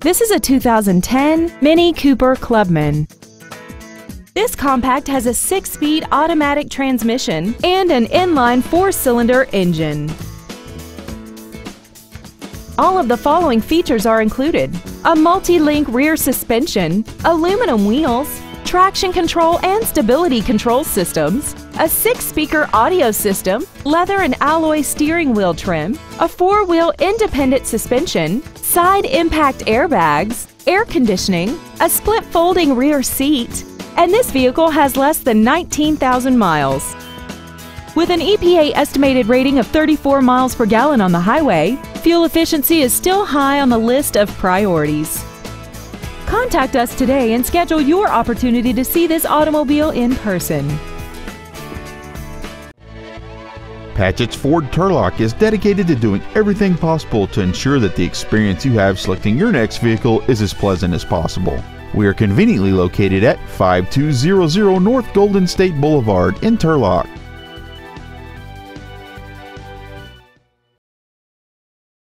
This is a 2010 Mini Cooper Clubman. This compact has a six-speed automatic transmission and an inline four-cylinder engine. All of the following features are included. A multi-link rear suspension, aluminum wheels, traction control and stability control systems, a six-speaker audio system, leather and alloy steering wheel trim, a four-wheel independent suspension, side impact airbags, air conditioning, a split folding rear seat, and this vehicle has less than 19,000 miles. With an EPA estimated rating of 34 miles per gallon on the highway, fuel efficiency is still high on the list of priorities. Contact us today and schedule your opportunity to see this automobile in person. Patchett's Ford Turlock is dedicated to doing everything possible to ensure that the experience you have selecting your next vehicle is as pleasant as possible. We are conveniently located at 5200 North Golden State Boulevard in Turlock.